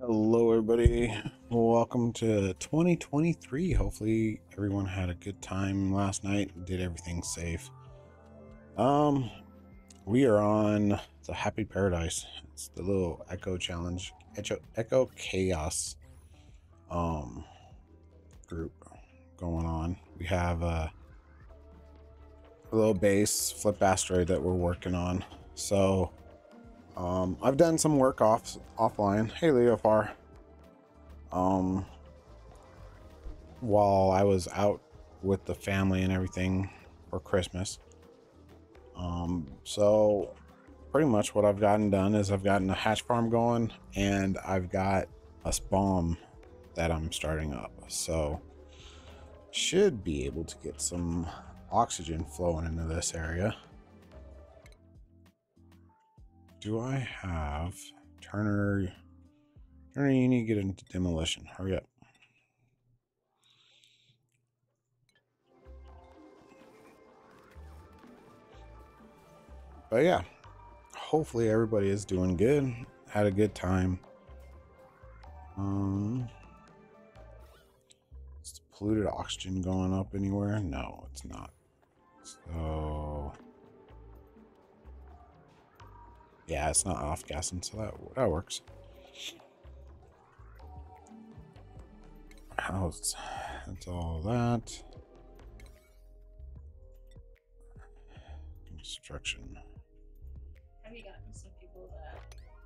Hello, everybody. Welcome to 2023. Hopefully, everyone had a good time last night did everything safe. Um, we are on the Happy Paradise. It's the little Echo Challenge, Echo, Echo Chaos, um, group going on. We have a, little base flip asteroid that we're working on. So, um, I've done some work off offline. Hey, Leofar. Um, while I was out with the family and everything for Christmas. Um, so pretty much what I've gotten done is I've gotten a hatch farm going and I've got a Spom that I'm starting up. So should be able to get some oxygen flowing into this area. Do I have Turner? Turner, you need to get into demolition. Hurry up. But yeah, hopefully everybody is doing good. Had a good time. Um, is polluted oxygen going up anywhere? No, it's not. So yeah, it's not off gassing, so that that works. How's that's all that. Construction. Have you gotten some people that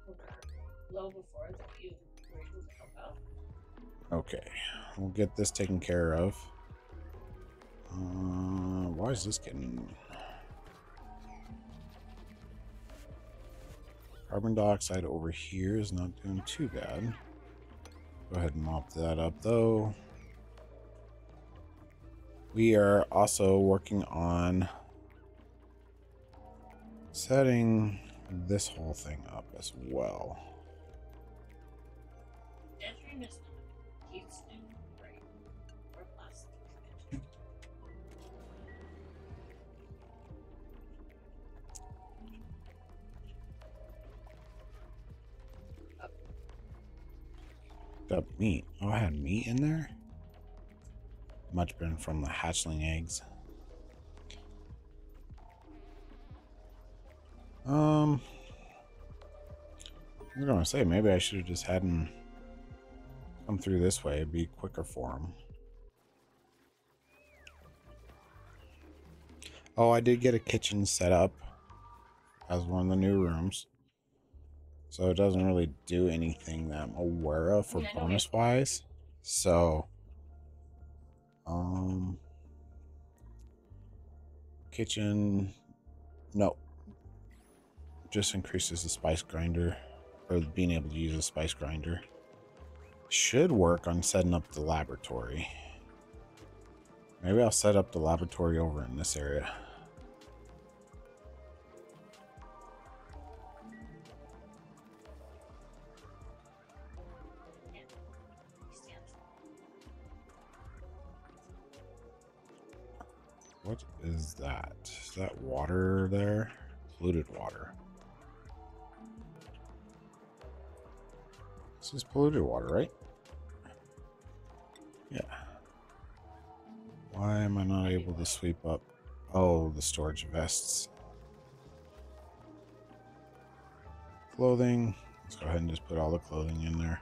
were low before that you were able to help out? Okay, we'll get this taken care of. Uh, why is this getting Carbon dioxide over here is not doing too bad. Go ahead and mop that up though. We are also working on setting this whole thing up as well. Got meat. Oh, I had meat in there? Much been from the hatchling eggs. Um, I want to say, maybe I should have just had him come through this way. It'd be quicker for him. Oh, I did get a kitchen set up as one of the new rooms. So it doesn't really do anything that I'm aware of for Yeah, bonus wise. So um kitchen no. Just increases the spice grinder or being able to use a spice grinder. Should work on setting up the laboratory. Maybe I'll set up the laboratory over in this area. What is that? Is that water there? Polluted water. This is polluted water, right? Yeah. Why am I not able to sweep up? Oh, the storage vests. Clothing. Let's go ahead and just put all the clothing in there.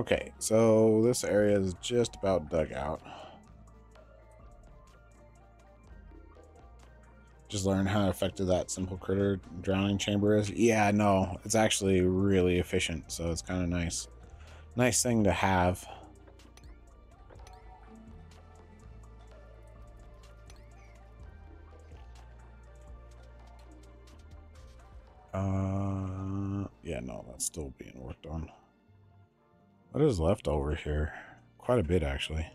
Okay, so this area is just about dug out. Just learn how effective that simple critter drowning chamber is. Yeah, no, it's actually really efficient, so it's kind of nice. Nice thing to have. Uh, yeah, no, that's still being worked on. What is left over here? Quite a bit, actually.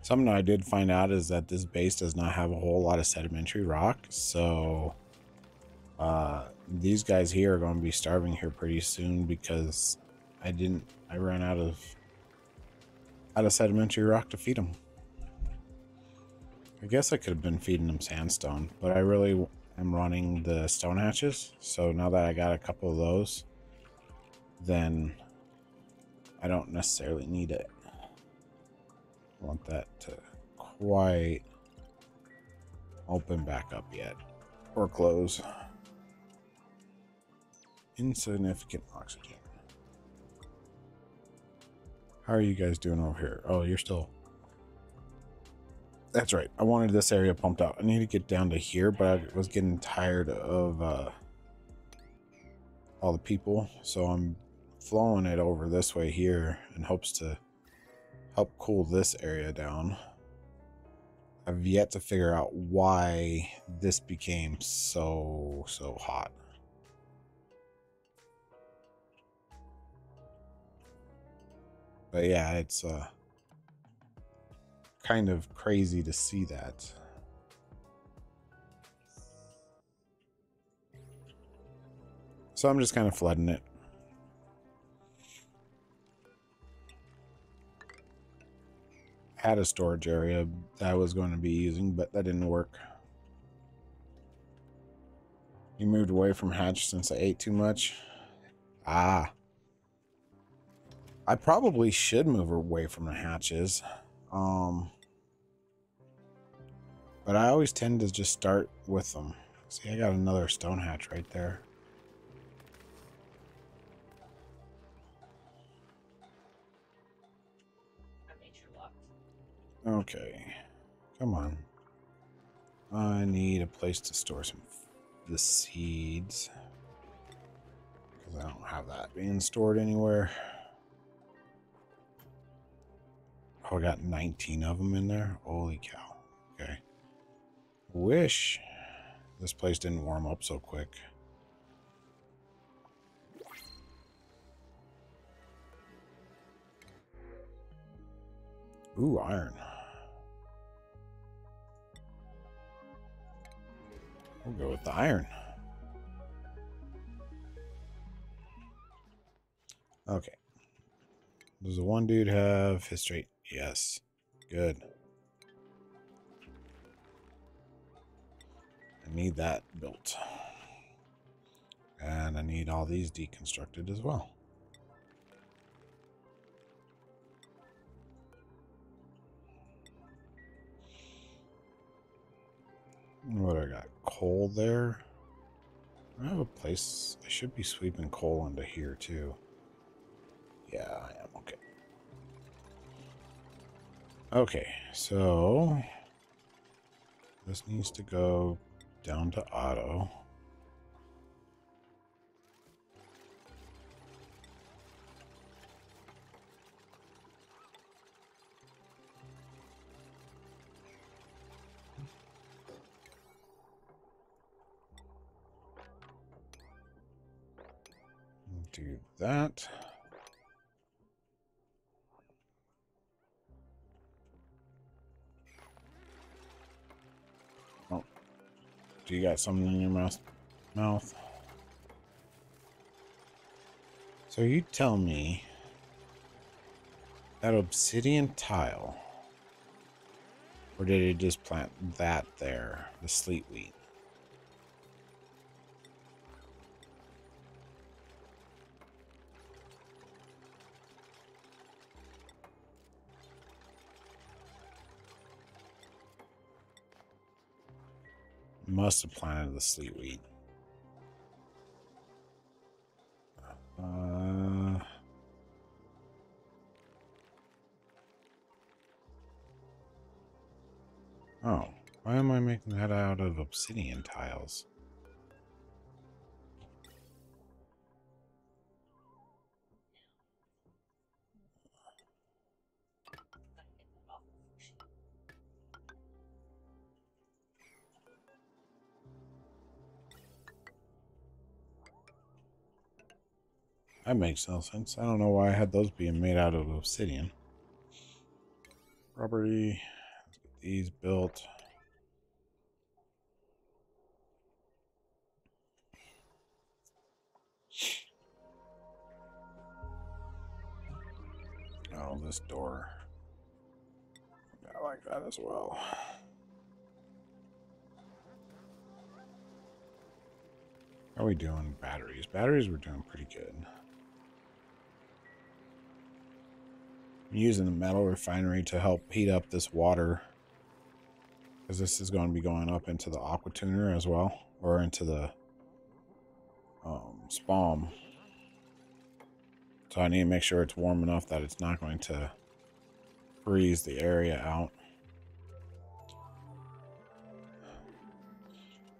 Something I did find out is that this base does not have a whole lot of sedimentary rock, so uh, these guys here are going to be starving here pretty soon because I didn't. I ran out of. out of sedimentary rock to feed them. I guess I could have been feeding them sandstone, but I really am running the stone hatches. So now that I got a couple of those, then I don't necessarily need it. I want that to quite open back up yet or close. Insignificant oxygen. How are you guys doing over here? Oh, you're still. That's right. I wanted this area pumped out. I need to get down to here, but I was getting tired of uh, all the people. So I'm flowing it over this way here in hopes to help cool this area down. I've yet to figure out why this became so, so hot. But yeah, it's uh, kind of crazy to see that. So I'm just kind of flooding it. Had a storage area that I was going to be using, but that didn't work. You moved away from Hatch since I ate too much? Ah. I probably should move away from the hatches. Um, but I always tend to just start with them. See, I got another stone hatch right there. Okay. Come on. I need a place to store some the seeds. Because I don't have that being stored anywhere. Oh, I got 19 of them in there. Holy cow. Okay. Wish this place didn't warm up so quick. Ooh, iron. We'll go with the iron. Okay. Does the one dude have history? Yes. Good. I need that built. And I need all these deconstructed as well. What I got? Coal there. I have a place. I should be sweeping coal into here too. Yeah, I am. Okay. Okay, so this needs to go down to auto. Do Oh, Do you got something in your mouth? Mouth. So you tell me that obsidian tile, or did he just plant that there, the sleet wheat? Must have planted the sleet wheat. Uh, oh, why am I making that out of obsidian tiles? That makes no sense. I don't know why I had those being made out of obsidian. Property. These built. Oh, this door. I like that as well. How are we doing batteries? Batteries, we're doing pretty good. I'm using the metal refinery to help heat up this water. Because this is going to be going up into the aqua tuner as well. Or into the um, Spom. So I need to make sure it's warm enough that it's not going to freeze the area out.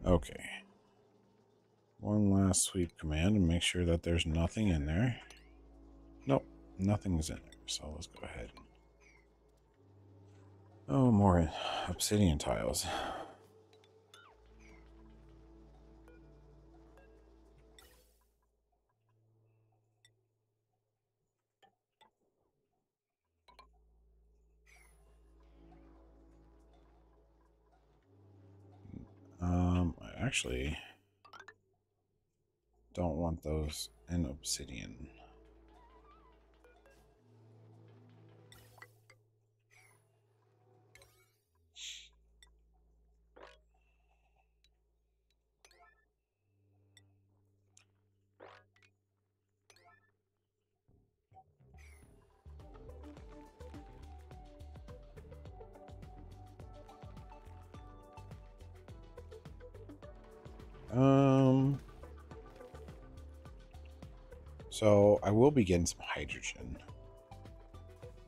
Okay. One last sweep command and make sure that there's nothing in there. Nope, nothing's in there. So let's go ahead. Oh, more obsidian tiles. Um, I actually don't want those in obsidian. Um, so I will be getting some hydrogen.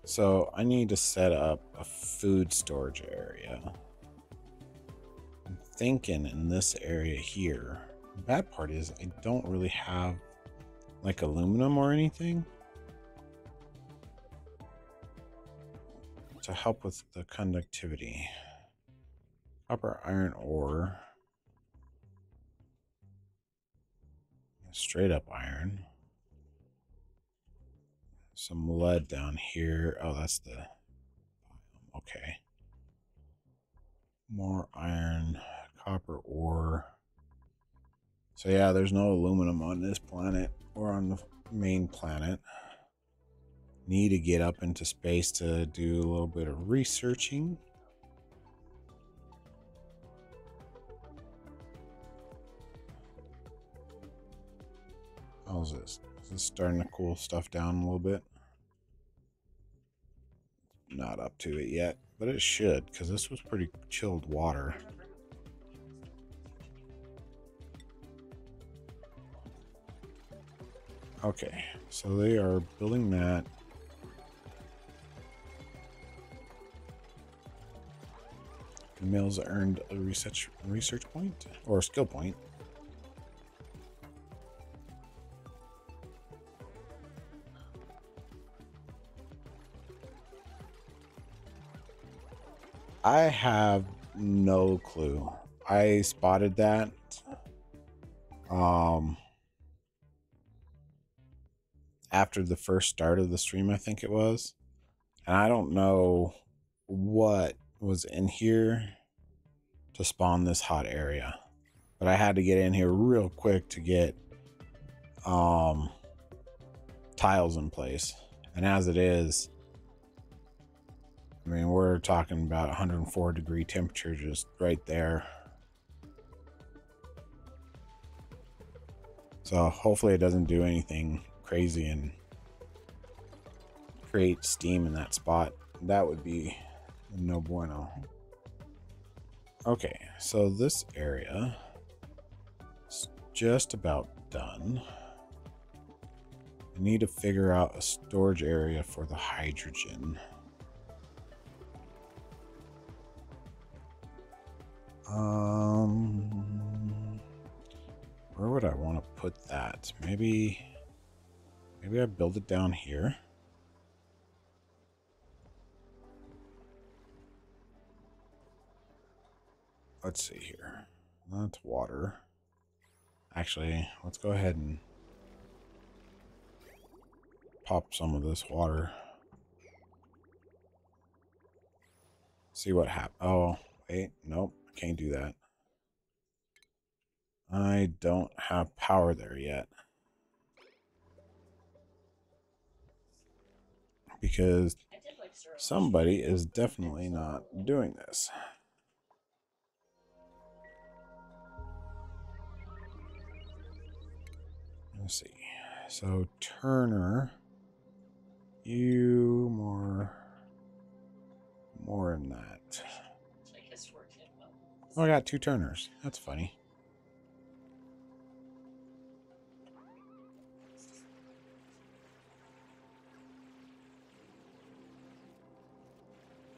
So I need to set up a food storage area. I'm thinking in this area here. The bad part is I don't really have like aluminum or anything to help with the conductivity. Copper iron ore. Straight up iron. Some lead down here. Oh, that's the. Okay. More iron, copper ore. So, yeah, there's no aluminum on this planet or on the main planet. Need to get up into space to do a little bit of researching. How's this? Is this starting to cool stuff down a little bit? Not up to it yet, but it should, because this was pretty chilled water. Okay, so they are building that. The Mills earned a research research point or skill point. I have no clue. I spotted that. Um, after the first start of the stream, I think it was. And I don't know what was in here to spawn this hot area. But I had to get in here real quick to get um, tiles in place. And as it is, I mean, we're talking about 104 degree temperature just right there. So hopefully it doesn't do anything crazy and create steam in that spot. That would be no bueno. Okay, so this area is just about done. I need to figure out a storage area for the hydrogen. Um, where would I want to put that? Maybe, maybe I build it down here. Let's see here. That's water. Actually, let's go ahead and pop some of this water. See what happens. Oh, wait, nope. Can't do that. I don't have power there yet. Because. Somebody is definitely not doing this. Let's see. So Turner, you more, more in that. Oh, I got two Turners. That's funny.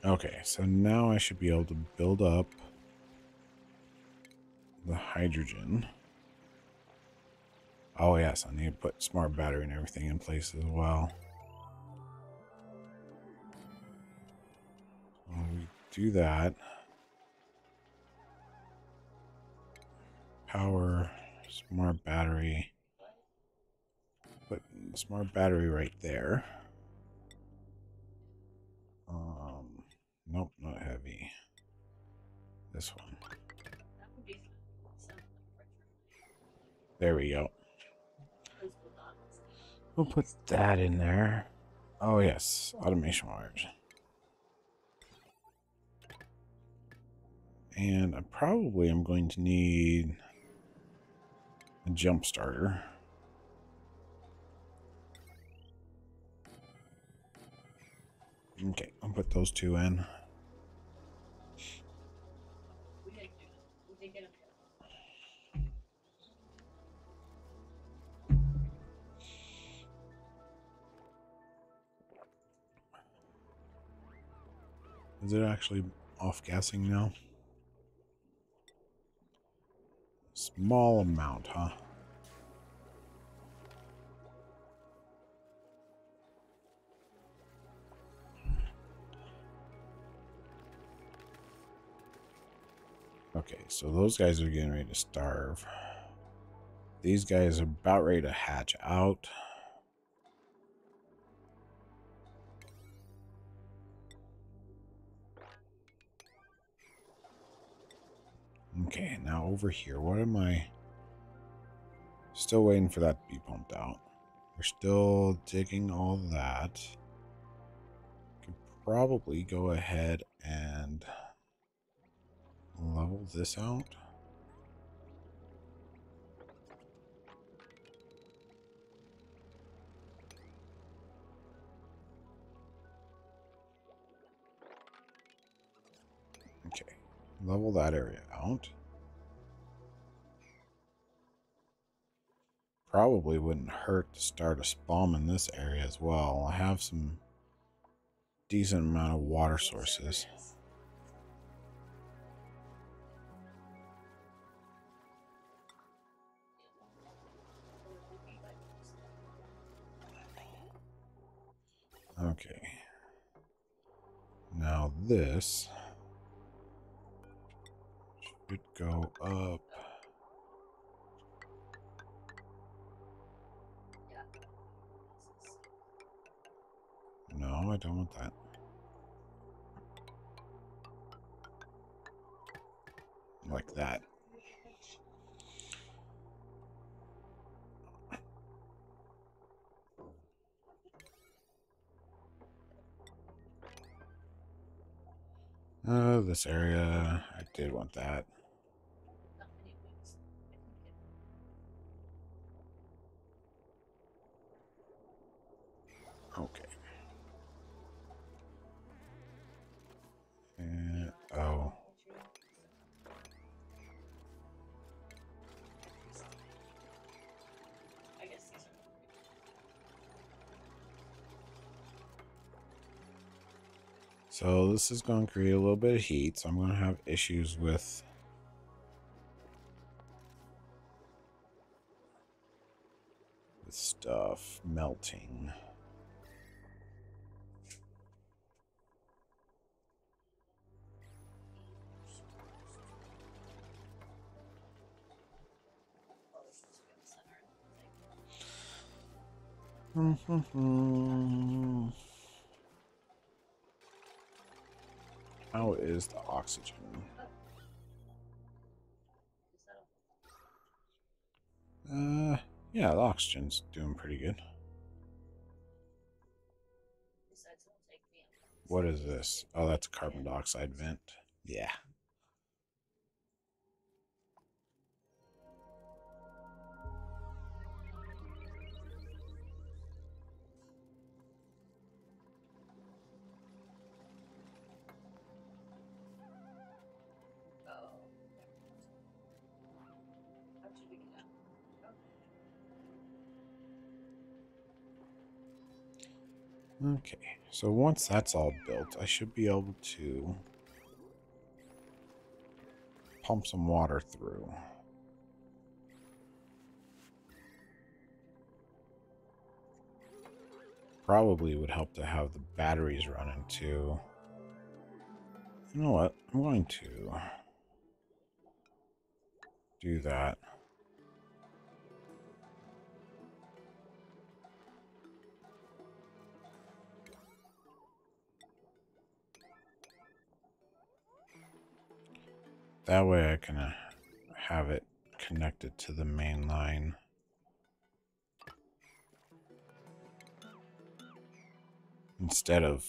Okay, so now I should be able to build up the hydrogen. Oh yes, I need to put smart battery and everything in place as well. When we do that, power, smart battery, put smart battery right there. Um, nope, not heavy. This one. There we go. We'll put that in there. Oh yes, automation wires. And I probably am going to need a jump starter. Okay, I'll put those two in. Is it actually off gassing now? Small amount, huh? Okay, so those guys are getting ready to starve. These guys are about ready to hatch out. Okay, now over here, what am I? Still waiting for that to be pumped out. We're still digging all that. Could probably go ahead and level this out. Level that area out. Probably wouldn't hurt to start a Spom in this area as well. I have some decent amount of water sources. Okay. Now this go up. No, I don't want that. Like that. Uh, this area, I did want that. This is going to create a little bit of heat, so I'm going to have issues with with stuff melting. Oh, is the oxygen? Uh, yeah, the oxygen's doing pretty good. What is this? Oh, that's a carbon dioxide vent. Yeah. So once that's all built, I should be able to pump some water through. Probably would help to have the batteries running too. You know what? I'm going to do that. That way I can uh, have it connected to the main line. Instead of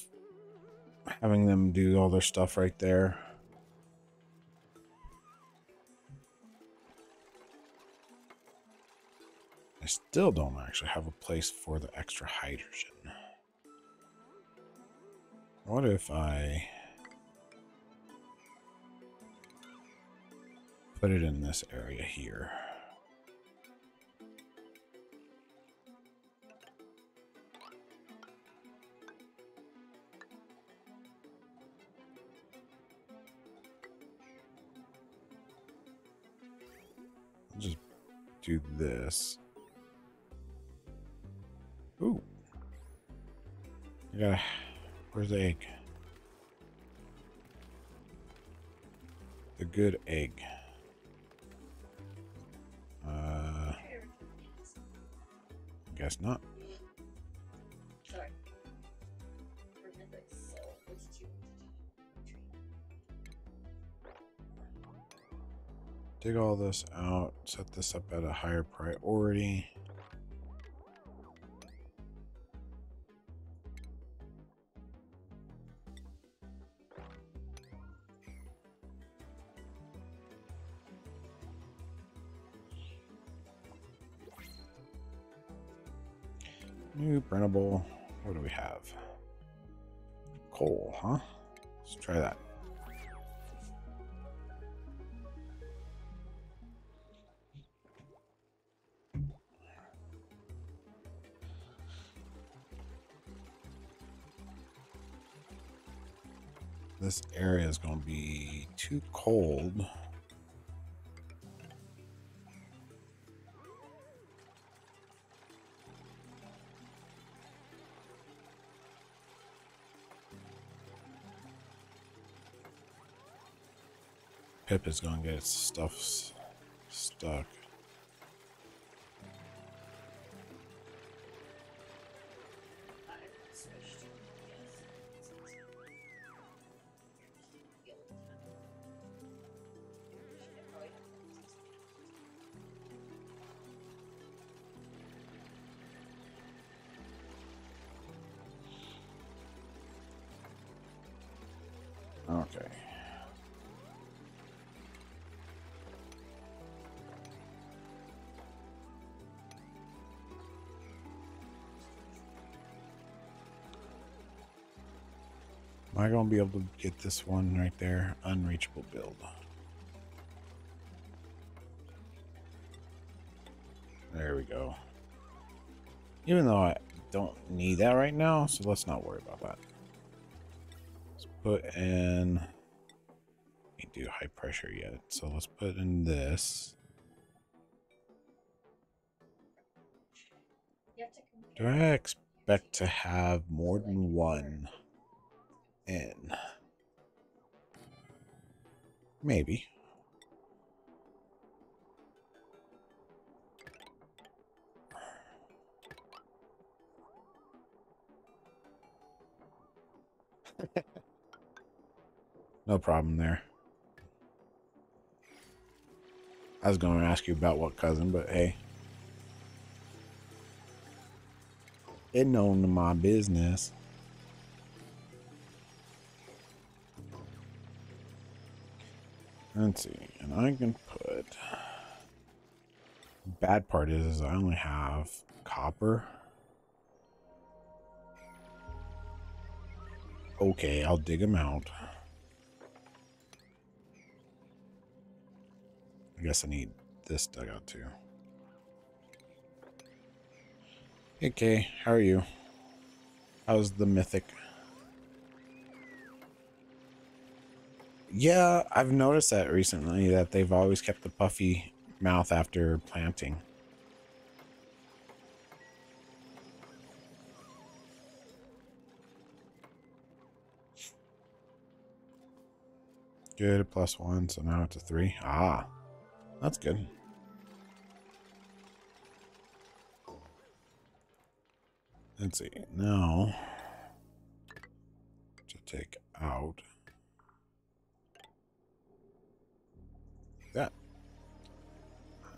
having them do all their stuff right there. I still don't actually have a place for the extra hydrogen. What if I put it in this area here? I'll just do this. Ooh. A. Where's the egg? The good egg. Guess not. Sorry. Remember, so what did you Dig all this out. Set this up at a higher priority. New printable. What do we have? Coal, huh? Let's try that. This area is going to be too cold. Pip is to get stuff stuck. I to be able to get this one right there? Unreachable build. There we go. Even though I don't need that right now, so let's not worry about that. Let's put in. Can't do high pressure yet, so let's put in this. You have to Do. I expect to have more than one Maybe. no problem there. I was going to ask you about what cousin, but hey. It known to my business. Let's see, and I can put. Bad part is, is I only have copper. Okay, I'll dig them out. I guess I need this dugout too. Hey Kay, how are you? How's the mythic? Yeah, I've noticed that recently that they've always kept the puffy mouth after planting. Good, plus one, so now it's a three. Ah, that's good. Let's see, now to take out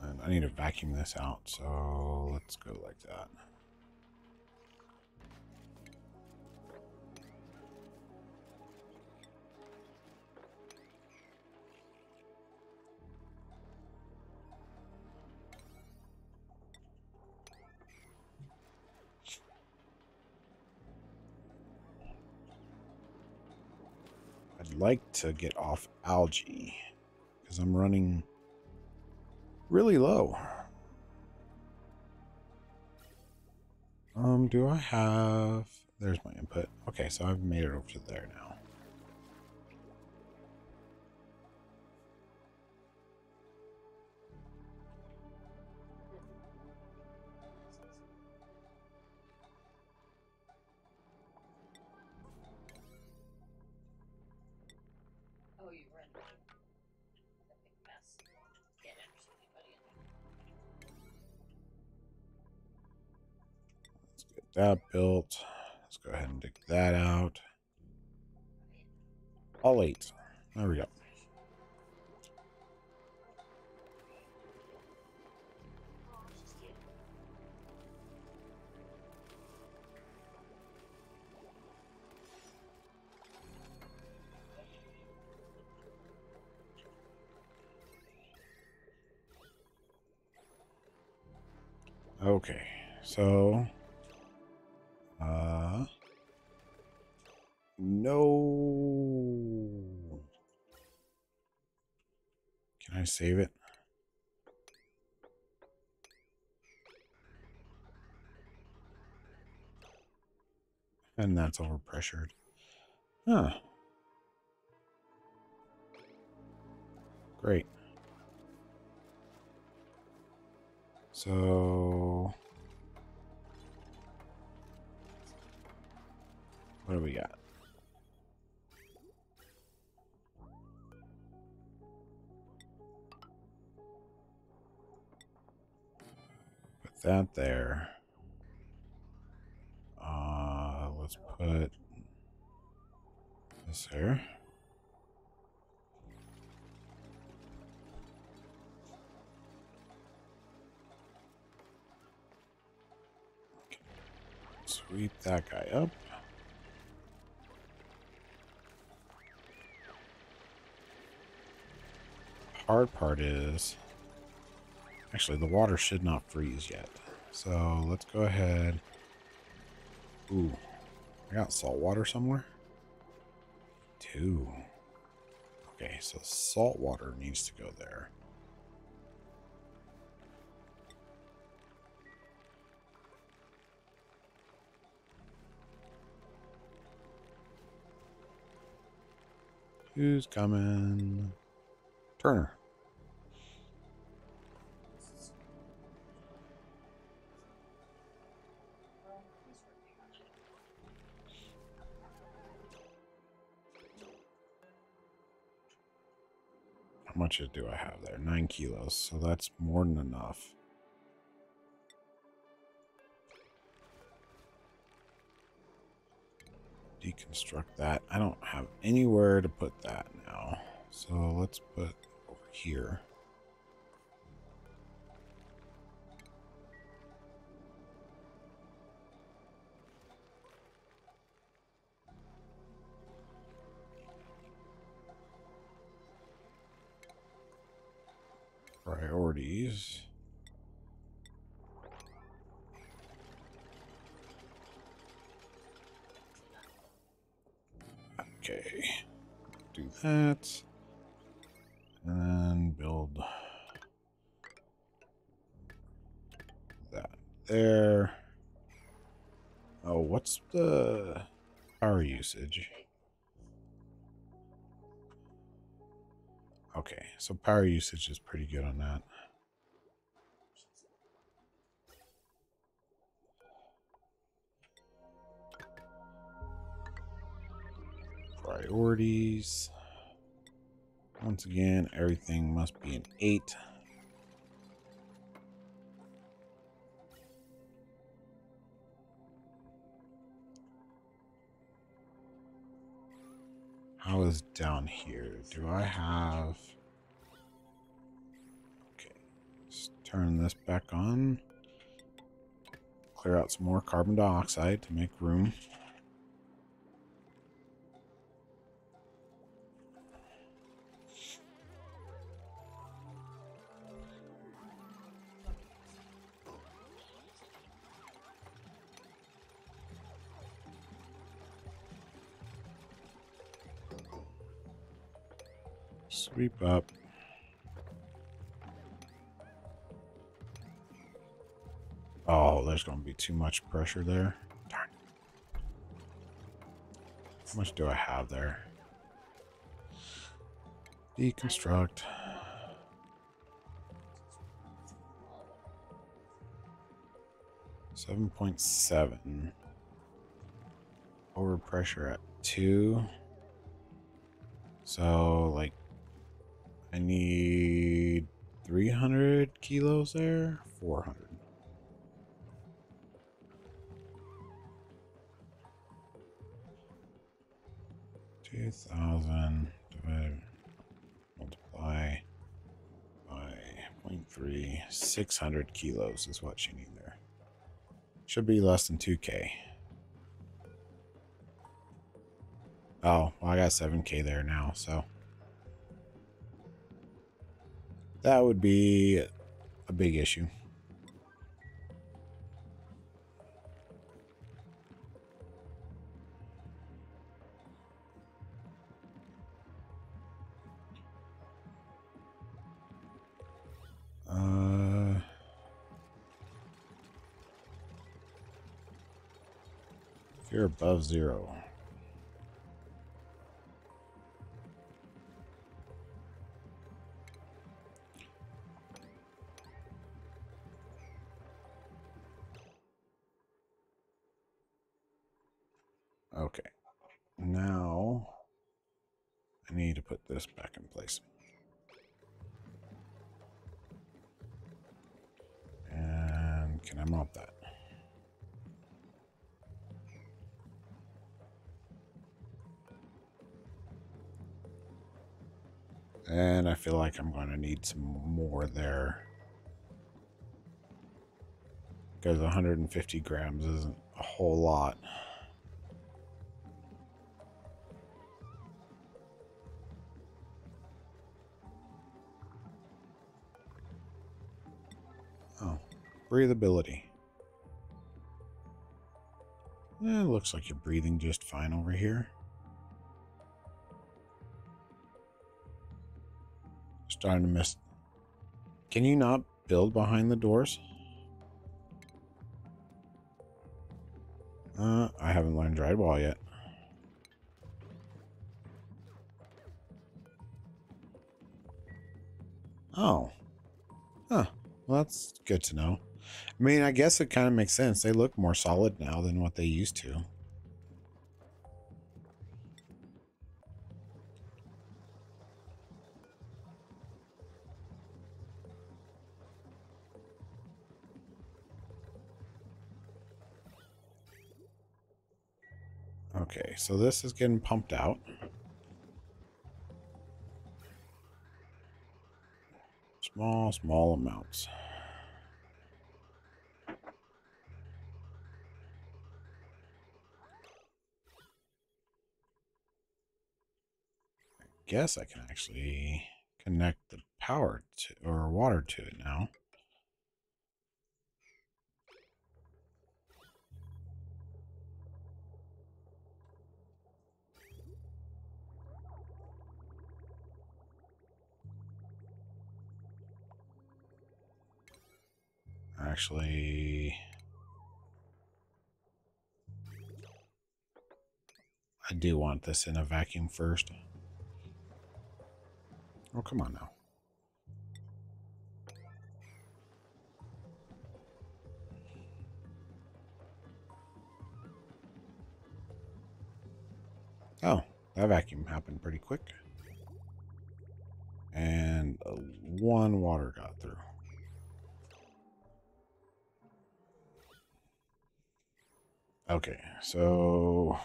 And I need to vacuum this out, so let's go like that. I'd like to get off algae because I'm running really low. Um, do I have... There's my input. Okay, so I've made it over to there now. That built. Let's go ahead and dig that out. All eight. There we go. Okay, so uh no. Can I save it? And that's overpressured. Huh. Great. So, what do we got? Put that there. Uh, let's put this here. Sweep that guy up. Hard part is actually the water should not freeze yet. So let's go ahead. Ooh, I got salt water somewhere. Two. Okay, so salt water needs to go there. Who's coming? It. How much do I have there? Nine kilos. So that's more than enough. Deconstruct that. I don't have anywhere to put that now. So let's put here. Priorities. Okay. Do that. The uh, power usage? Okay, so power usage is pretty good on that. Priorities. Once again, everything must be an 8. How is down here? Do I have... Okay, let's turn this back on. Clear out some more carbon dioxide to make room. Sweep up. Oh, there's going to be too much pressure there. Darn. How much do I have there? Deconstruct. Seven point seven. Overpressure at two. So like I need 300 kilos there, 400. Two thousand divided multiply by 0.3, 600 kilos is what you need there. Should be less than 2k. Oh, well, I got 7k there now, so. That would be a big issue. Uh, if you're above zero. This back in place. And can I mop that? And I feel like I'm going to need some more there. Because 150 grams isn't a whole lot. Breathability. Eh, looks like you're breathing just fine over here. Starting to miss. Can you not build behind the doors? Uh, I haven't learned drywall yet. Oh. Huh. Well, that's good to know. I mean, I guess it kind of makes sense. They look more solid now than what they used to. Okay, so this is getting pumped out. Small, small amounts. Guess I can actually connect the power to or water to it now. Actually, I do want this in a vacuum first. Oh, come on now. Oh, that vacuum happened pretty quick. And one water got through. Okay, so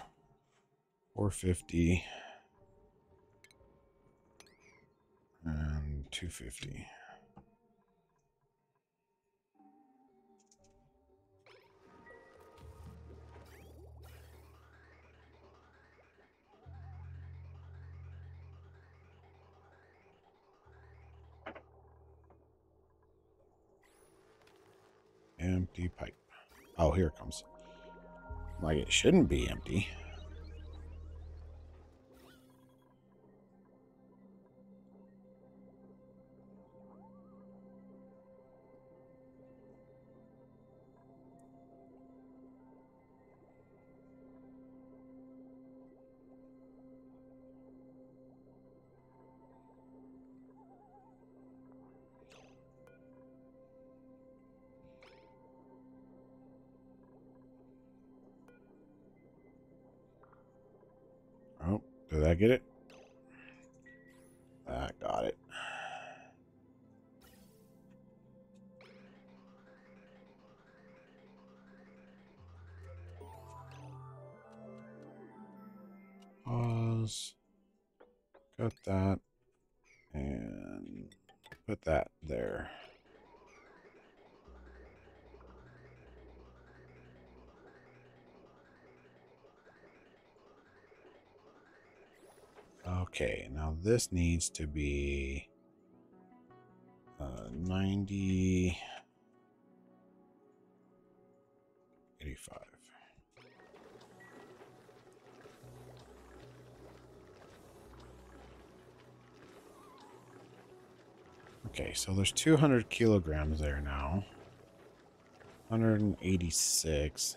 450 250. Empty pipe. Oh, here it comes. Like it shouldn't be empty. Get it? Okay, now this needs to be uh, 90, 85. Okay, so there's 200 kilograms there now. 186.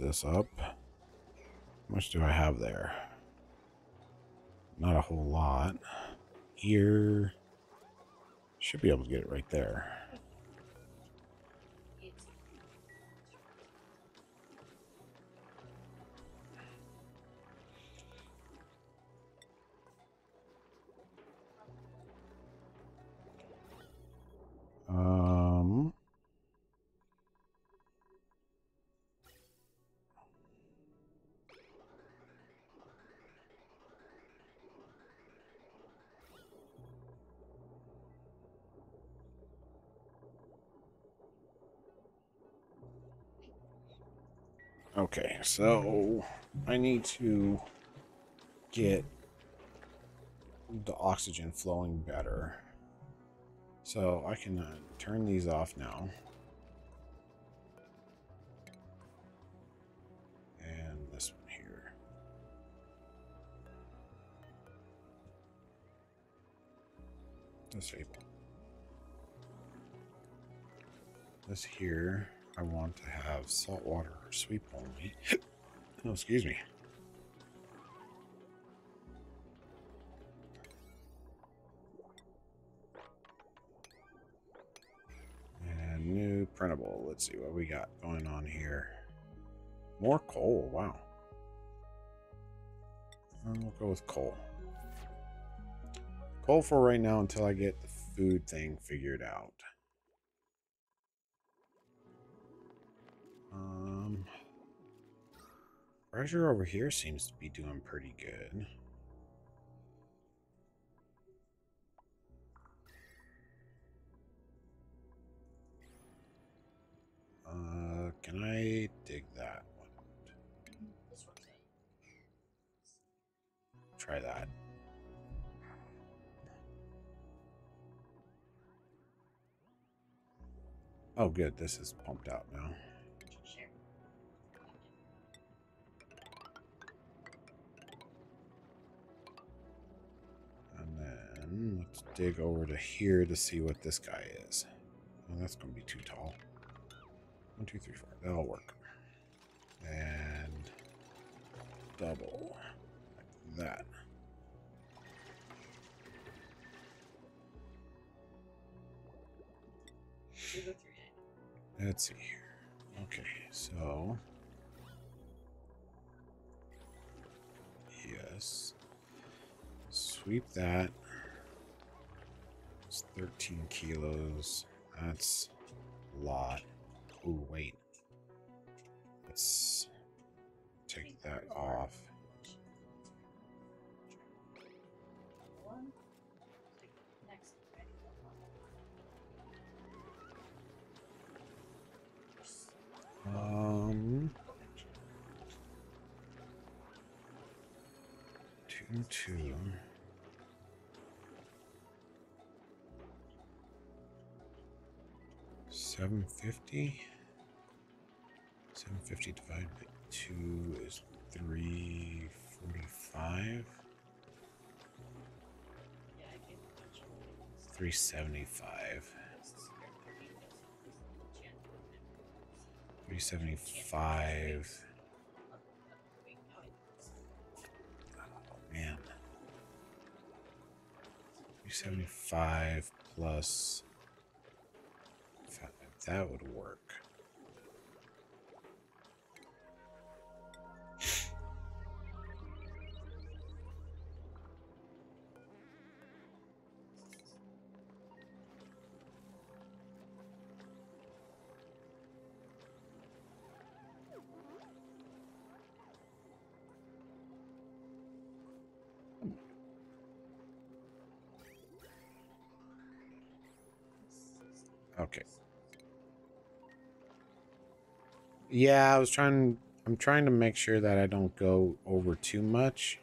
This up. How much do I have there? Not a whole lot. Here. Should be able to get it right there. So I need to get the oxygen flowing better. So I can uh, turn these off now. And this one here. Disable. This here, I want to have salt water sweep only. oh, excuse me. And new printable. Let's see what we got going on here. More coal. Wow. Uh, We'll go with coal. Coal for right now until I get the food thing figured out. Um, over here seems to be doing pretty good. Uh, can I dig that one? Try that. Oh, good. This is pumped out now. Hmm, let's dig over to here to see what this guy is. That's going to be too tall. One, two, three, four. That'll work. And double. Like that. Let's see here. Okay, so. Yes. Sweep that. It's 13 kilos. That's a lot. Oh, wait. Let's take that off. Um, two, two. 750. 750 divided by 2 is 345. 375. 375. Oh, man. 375 plus that would work. Yeah, I was trying. I'm trying to make sure that I don't go over too much.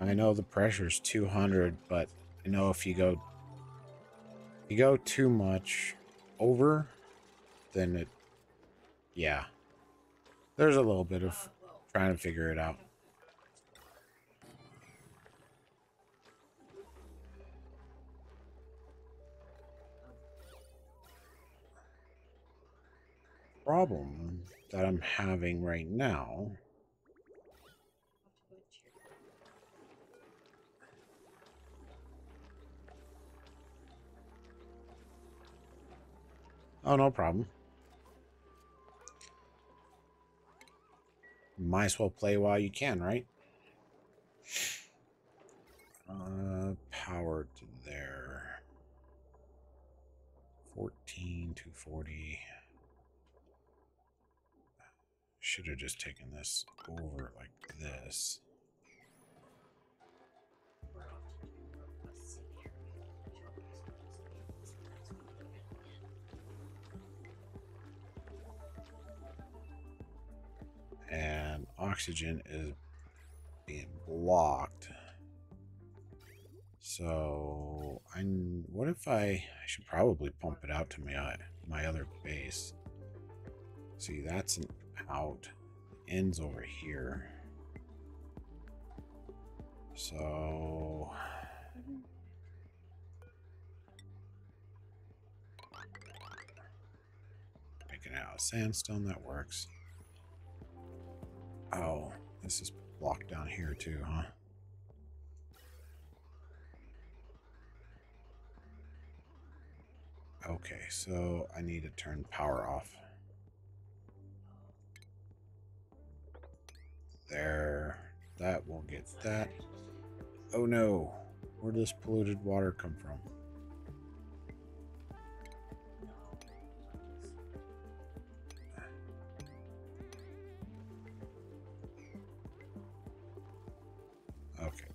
I know the pressure's 200, but I know if you go, you go too much over, then it, yeah. There's a little bit of trying to figure it out. Problem that I'm having right now. Oh, no problem. Might as well play while you can, right? Uh, power to there. 14 to 40. Should have just taken this over like this. And oxygen is being blocked. So I what if I I should probably pump it out to my my other base. See, that's an out. Ends over here. So making it out of sandstone that works. Oh, this is blocked down here too, huh? Okay, so I need to turn power off. There. That will get that. Oh no. Where does polluted water come from? Okay.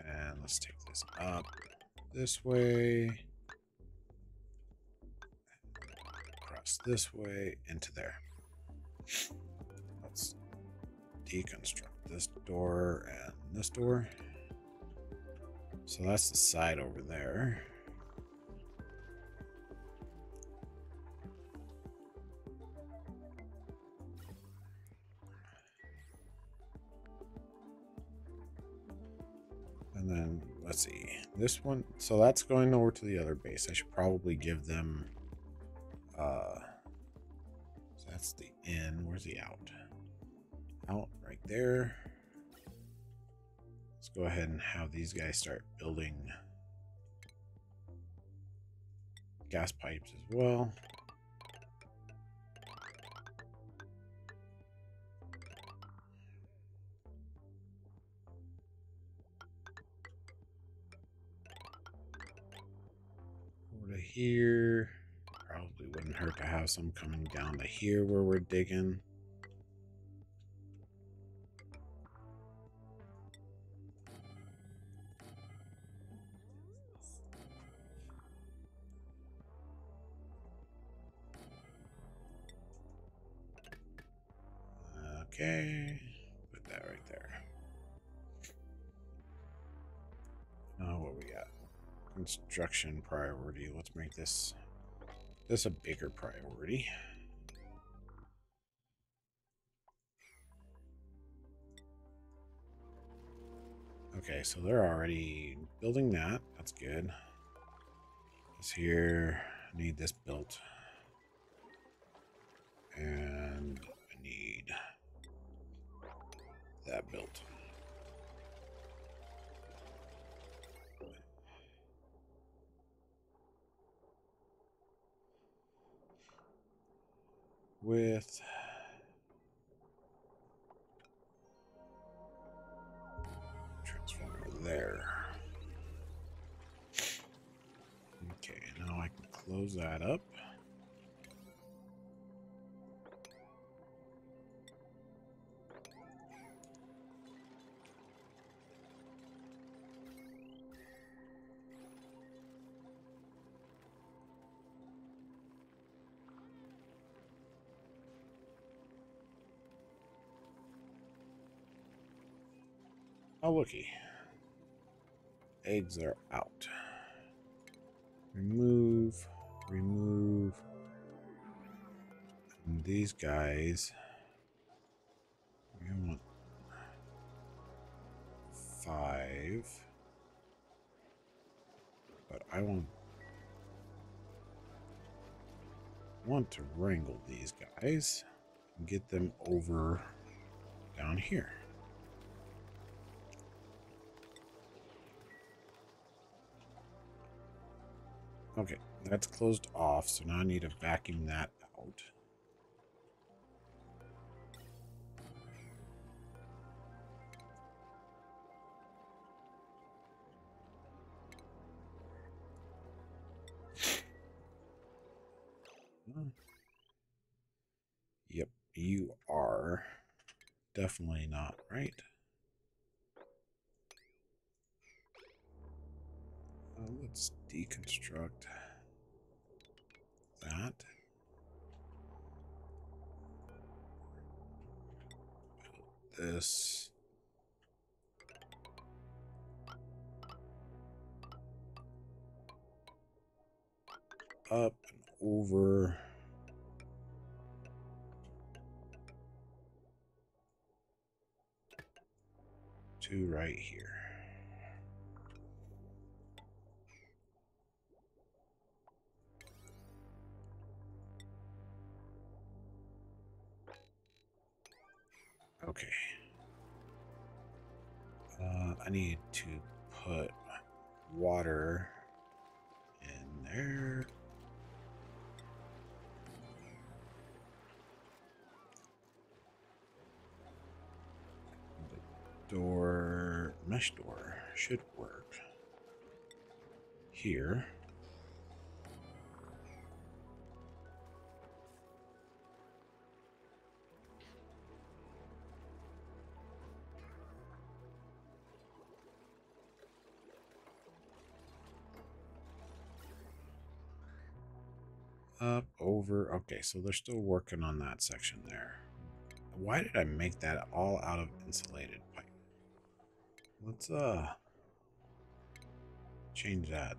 And let's take this up this way. Across this way into there. Deconstruct this door and this door. So that's the side over there. And then let's see this one. So that's going over to the other base. I should probably give them. Uh, so that's the in. Where's the out? Out right there. Let's go ahead and have these guys start building gas pipes as well. Over to here. Probably wouldn't hurt to have some coming down to here where we're digging. Priority. Let's make this this a bigger priority. Okay, so they're already building that. That's good. This here, I need this built. And I need that built. With transformer there. Okay, now I can close that up. Oh, looky. Eggs are out. Remove, remove. And these guys. We want five. But I want want to wrangle these guys and get them over down here. Okay, that's closed off, so now I need to vacuum that out. Yep, you are definitely not right. Uh, let's deconstruct that. This. Up and over. To right here. Okay. Uh, I need to put water in there. The door, mesh door, should work. Here. Up, over. Okay, so they're still working on that section there. Why did I make that all out of insulated pipe? Let's uh change that.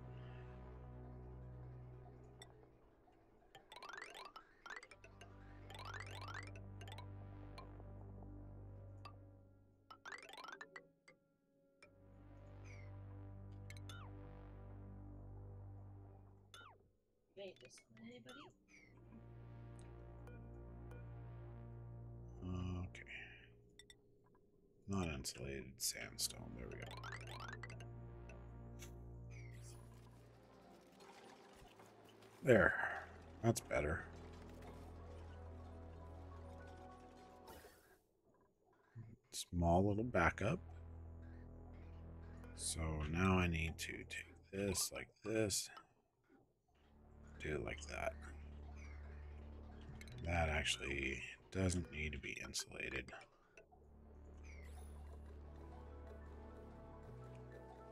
Anybody? Okay. Not insulated sandstone. There we go. There. That's better. Small little backup. So now I need to take this like this. Do it like that. That actually doesn't need to be insulated.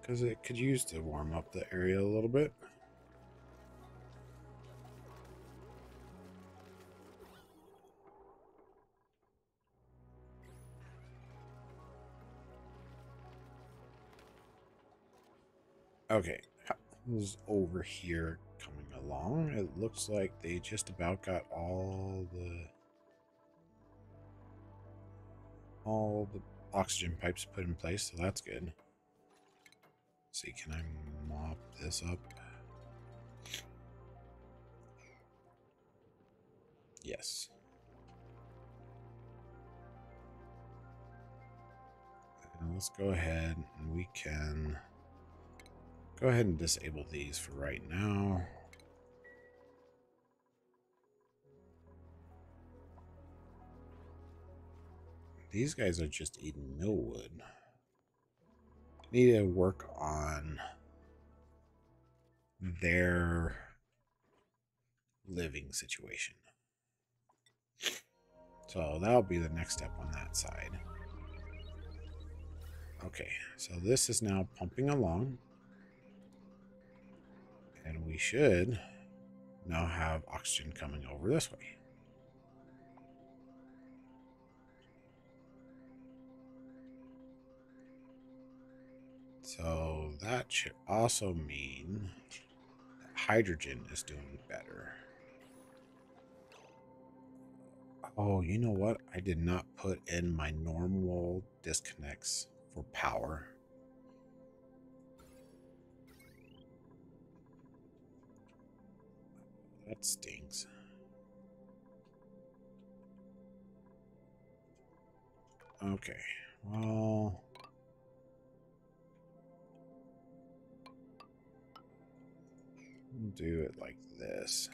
Because it could use to warm up the area a little bit. Okay, who's over here along? It looks like they just about got all the all the oxygen pipes put in place, so that's good. Let's see, can I mop this up? Yes. And let's go ahead and we can go ahead and disable these for right now. These guys are just eating mealwood. Need to work on their living situation. So that'll be the next step on that side. Okay, so this is now pumping along. And we should now have oxygen coming over this way. So that should also mean that hydrogen is doing better. Oh, you know what? I did not put in my normal disconnects for power. That stinks. Okay, well... Do it like this.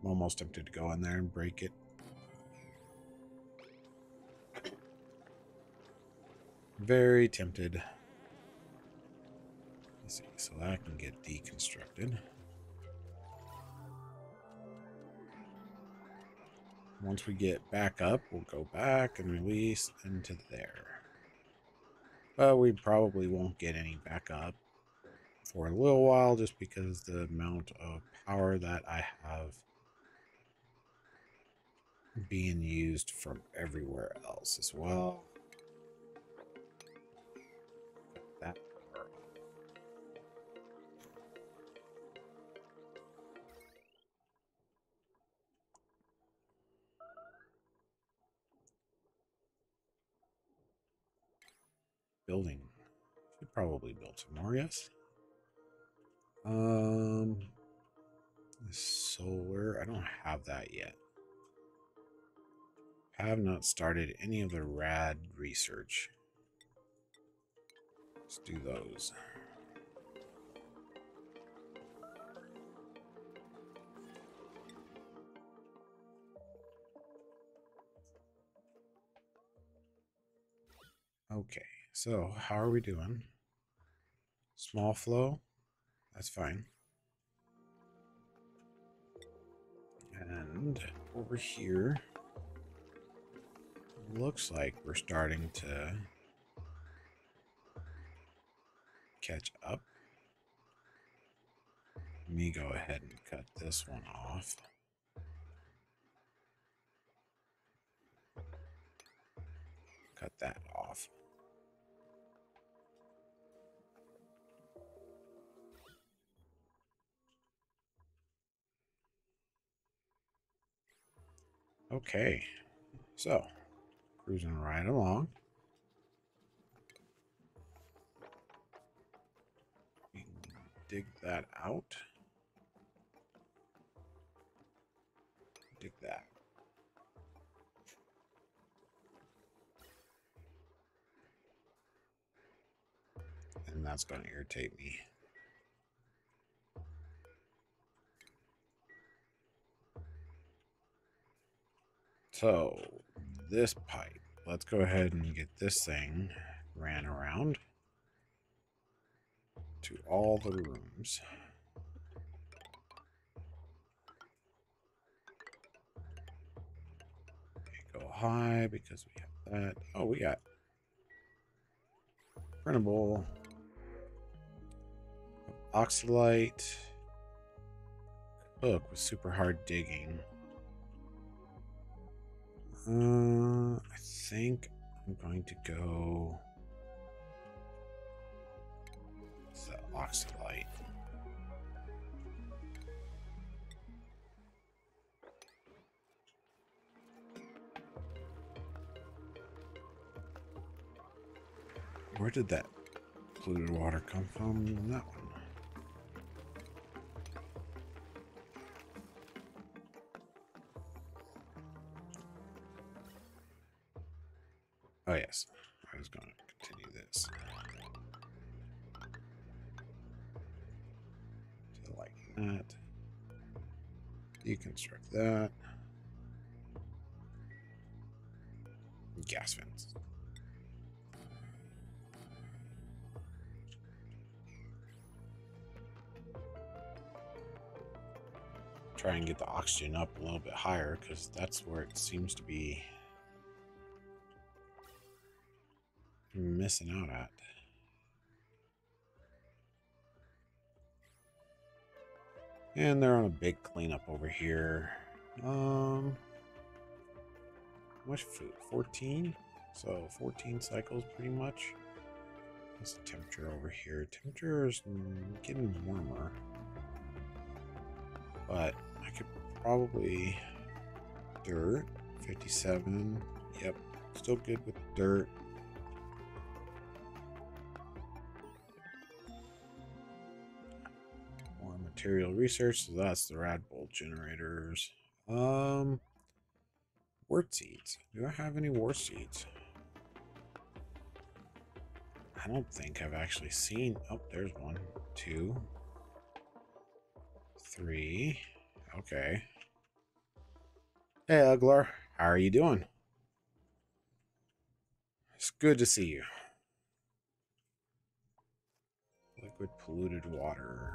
I'm almost tempted to go in there and break it. Very tempted. Let's see, so that can get deconstructed. Once we get back up, we'll go back and release into there. But we probably won't get any backup for a little while just because the amount of power that I have being used from everywhere else as well. Building. Should probably build some more, yes. Um solar, I don't have that yet. I Have not started any of the rad research. Let's do those. Okay, so how are we doing? Small flow? That's fine. And over here, looks like we're starting to catch up. Let me go ahead and cut this one off. Cut that off. Okay, so cruising right along. dig that out. Dig that. And that's going to irritate me. So, this pipe, let's go ahead and get this thing ran around to all the rooms. Go high because we have that. Oh, we got printable oxylite hook with super hard digging. Uh, I think I'm going to go the oxylite. Where did that polluted water come from that one? Bit higher because that's where it seems to be missing out at. And they're on a big cleanup over here. Um, how much food? 14? So 14 cycles pretty much. What's the temperature over here? Temperature is getting warmer. But probably dirt 57. Yep, still good with dirt. More material research, so that's the rad bolt generators. Um wort seeds. Do I have any wort seeds? I don't think I've actually seen oh there's one, two, three. Okay. Hey Ugler, how are you doing? It's good to see you. Liquid polluted water.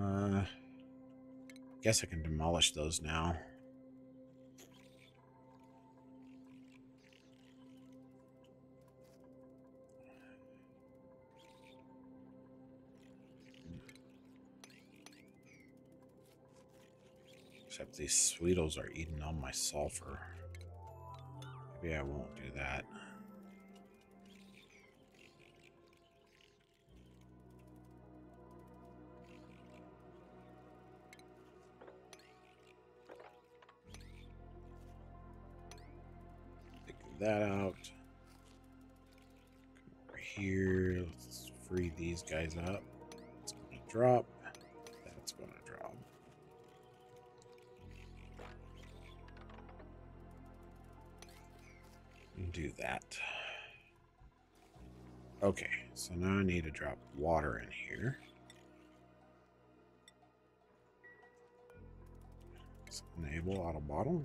Uh, guess I can demolish those now. These Sweetles are eating all my sulfur. Maybe I won't do that. Take that out. Come over here. Let's free these guys up. It's to drop. Do that. Okay, so now I need to drop water in here. Let's enable auto bottle.